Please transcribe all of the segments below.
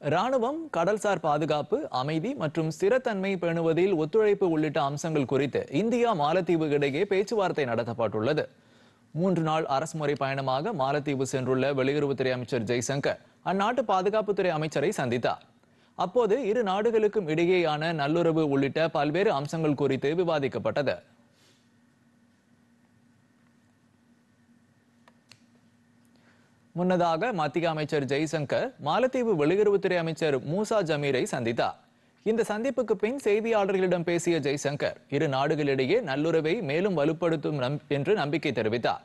ராணுவம் கடல்சார் பாதுகாப்பு அமைதி மற்றும் ஸ்திரத்தன்மை பேணுவதில் ஒத்துழைப்பு உள்ளிட்ட அம்சங்கள் குறித்து இந்தியா மாலத்தீவு இடையே பேச்சுவார்த்தை நடத்தப்பட்டுள்ளது. மூன்று நாள் அரசுமுறை பயணமாக மாலத்தீவு சென்றுள்ள வெளியுறவுத்துறை அமைச்சர் ஜெய்சங்கர் அந்நாட்டு பாதுகாப்புத்துறை அமைச்சரை சந்தித்தார். அப்போது இரு நாடுகளுக்கும் இடையேயான நல்லுறவு உள்ளிட்ட பல்வேறு அம்சங்கள் குறித்து விவாதிக்கப்பட்டது. முன்னதாக மத்திய அமைச்சர் ஜெய்சங்கர் மாலத்தீவு வெளியுறவுத்துறை அமைச்சர் மூசா ஜமீரை சந்தித்தார். இந்த சந்திப்புக்கு பின் செய்தியாளர்களிடம் பேசிய ஜெய்சங்கர் இரு நாடுகளிடையே நல்லுறவை மேலும் வலுப்படுத்தும் நம்- என்று நம்பிக்கை தெரிவித்தார்.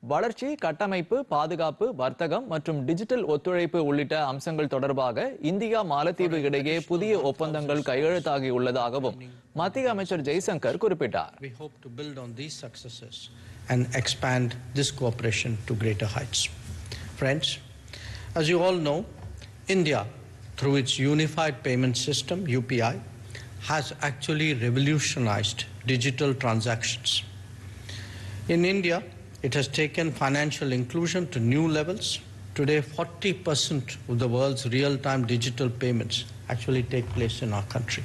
வளர்ச்சி கட்டமைப்பு பாதுகாப்பு வர்த்தகம் மற்றும் டிஜிட்டல் ஒத்துழைப்பு உள்ளிட்ட அம்சங்கள் தொடர்பாக இந்தியா மாலத்தீவு இடையே புதிய ஒப்பந்தங்கள் கையெழுத்தாகியுள்ளதாகவும் மத்திய அமைச்சர் ஜெய்சங்கர் குறிப்பிட்டார். We hope to build on these successes and expand this cooperation to greater heights. Friends, as you all know, India, through its unified payment system, UPI, has actually revolutionized digital transactions. In India, it has taken financial inclusion to new levels. Today, 40% of the world's real time digital payments actually take place in our country.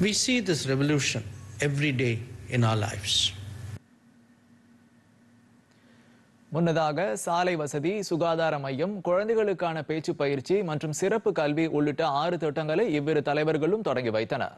We see this revolution every day in our lives. முன்னதாக சாலை வசதி சுகாதார மையம் குழந்தைகளுக்கான பேச்சு பயிற்சி மற்றும் சிறப்பு கல்வி உள்ளிட்ட ஆறு திட்டங்களை இவ்விரு தலைவர்களும் தொடங்கி வைத்தனர்.